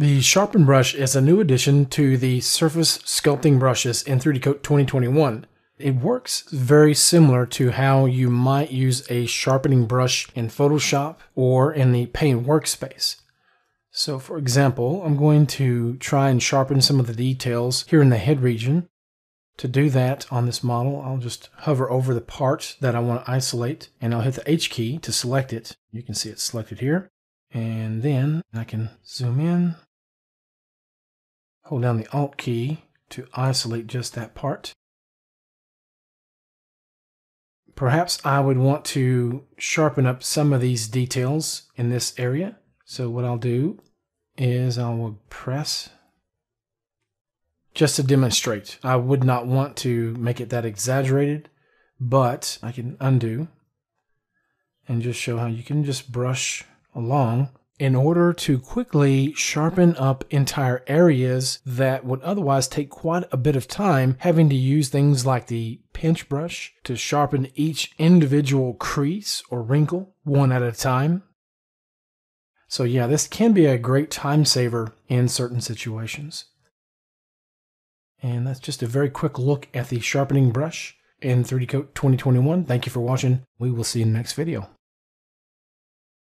The Sharpen brush is a new addition to the surface sculpting brushes in 3D Coat 2021. It works very similar to how you might use a sharpening brush in Photoshop or in the Paint workspace. So for example, I'm going to try and sharpen some of the details here in the head region. To do that on this model, I'll just hover over the part that I want to isolate and I'll hit the H key to select it. You can see it's selected here. And then I can zoom in Hold down the Alt key to isolate just that part. Perhaps I would want to sharpen up some of these details in this area. So what I'll do is I will press just to demonstrate. I would not want to make it that exaggerated, but I can undo and just show how you can just brush along in order to quickly sharpen up entire areas that would otherwise take quite a bit of time, having to use things like the pinch brush to sharpen each individual crease or wrinkle one at a time. So yeah, this can be a great time saver in certain situations. And that's just a very quick look at the sharpening brush in 3D Coat 2021. Thank you for watching. We will see you in the next video.